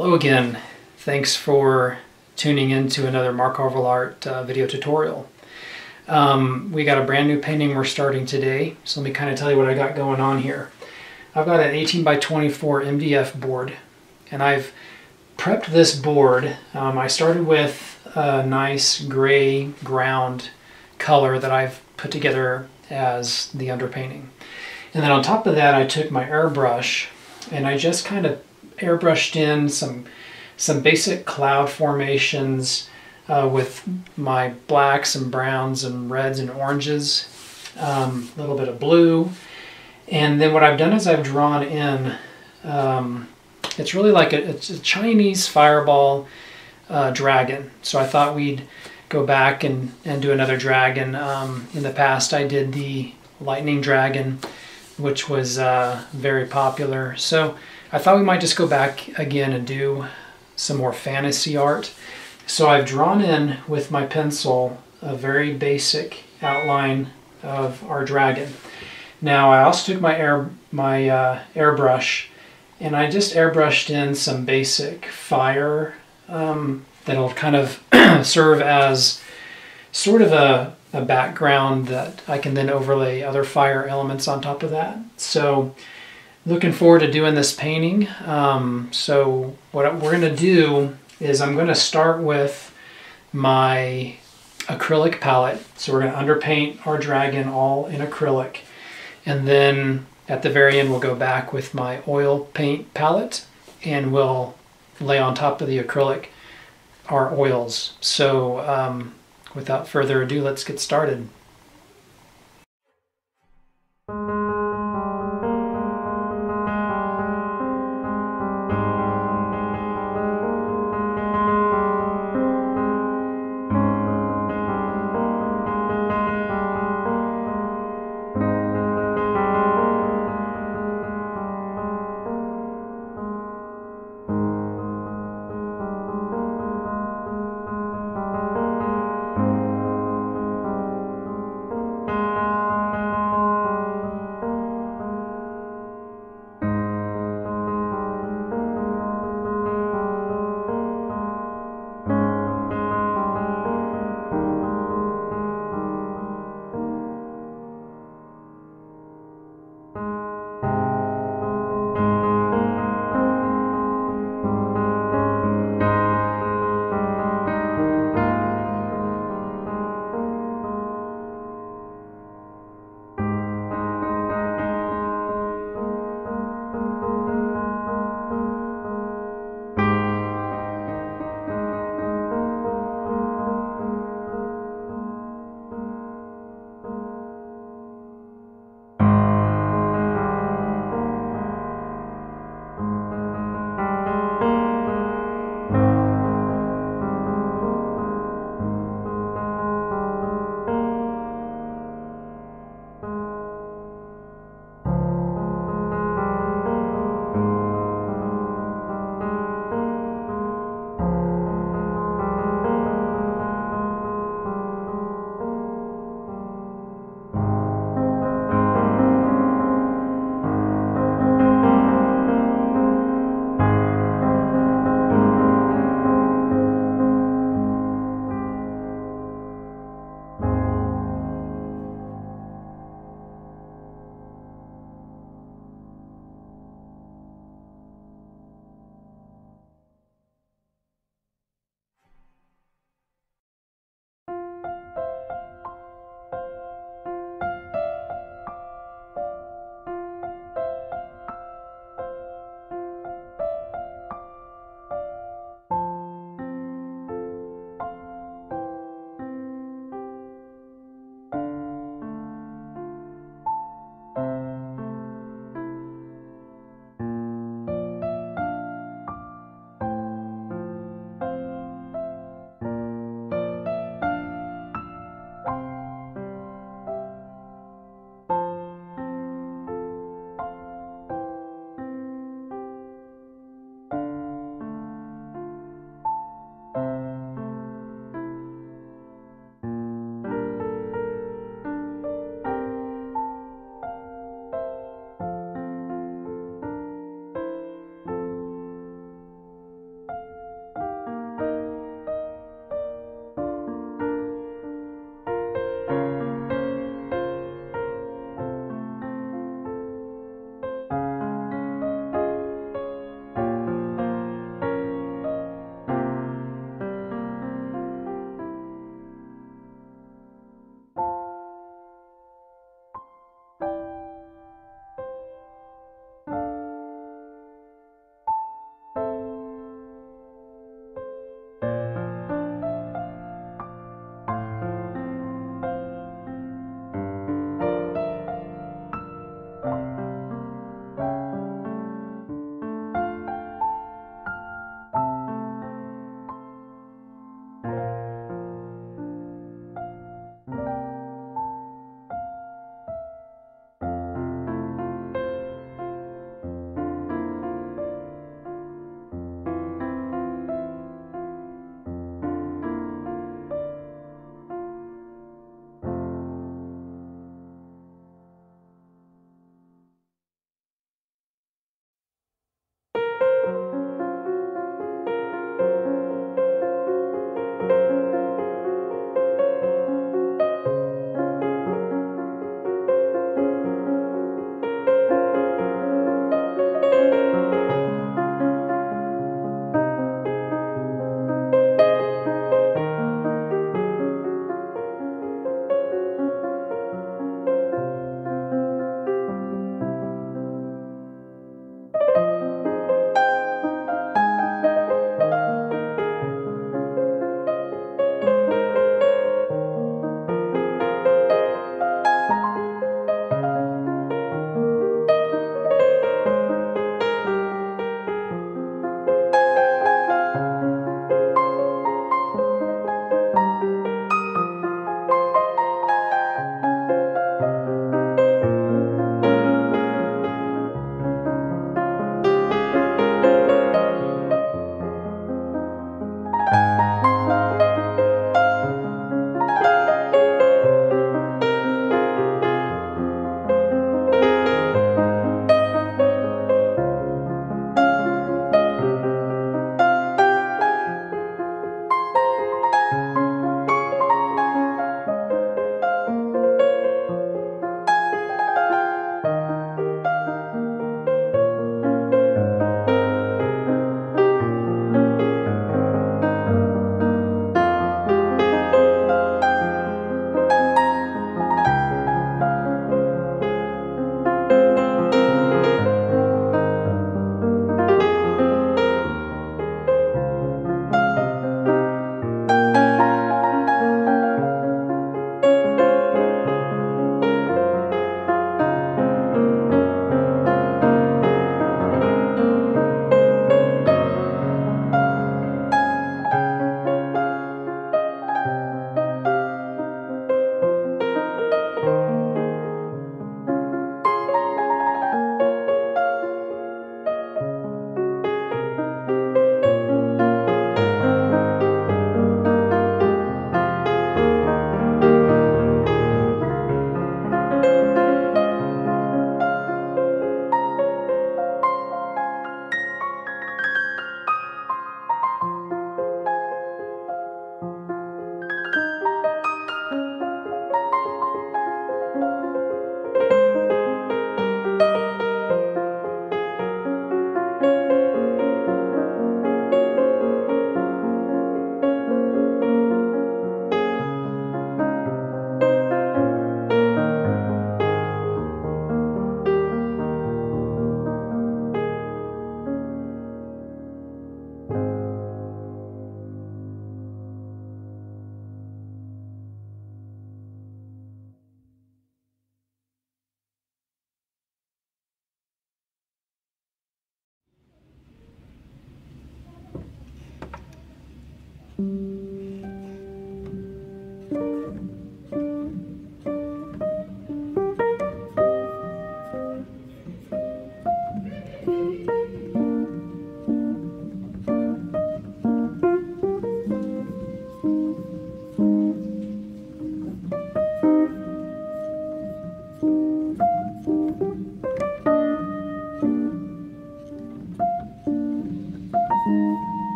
Hello again. Thanks for tuning in to another Marc Harvill Art uh, video tutorial. Um, we got a brand new painting we're starting today, so let me kind of tell you what I got going on here. I've got an 18 by 24 MDF board, and I've prepped this board. Um, I started with a nice gray ground color that I've put together as the underpainting. And then on top of that, I took my airbrush and I just kind of airbrushed in some some basic cloud formations uh, with my blacks and browns and reds and oranges, um, a little bit of blue. And then what I've done is I've drawn in, um, it's really like a, it's a Chinese fireball uh, dragon. So I thought we'd go back and, and do another dragon. Um, in the past I did the lightning dragon, which was uh, very popular. So I thought we might just go back again and do some more fantasy art. So I've drawn in with my pencil a very basic outline of our dragon. Now I also took my air my uh, airbrush and I just airbrushed in some basic fire um, that'll kind of serve as sort of a, a background that I can then overlay other fire elements on top of that. So looking forward to doing this painting. Um, so what we're going to do is I'm going to start with my acrylic palette. So we're going to underpaint our dragon all in acrylic. And then at the very end we'll go back with my oil paint palette and we'll lay on top of the acrylic our oils. So um, without further ado, let's get started.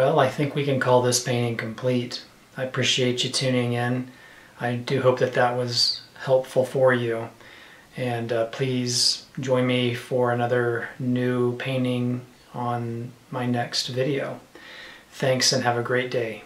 well, I think we can call this painting complete. I appreciate you tuning in. I do hope that that was helpful for you. And uh, please join me for another new painting on my next video. Thanks and have a great day.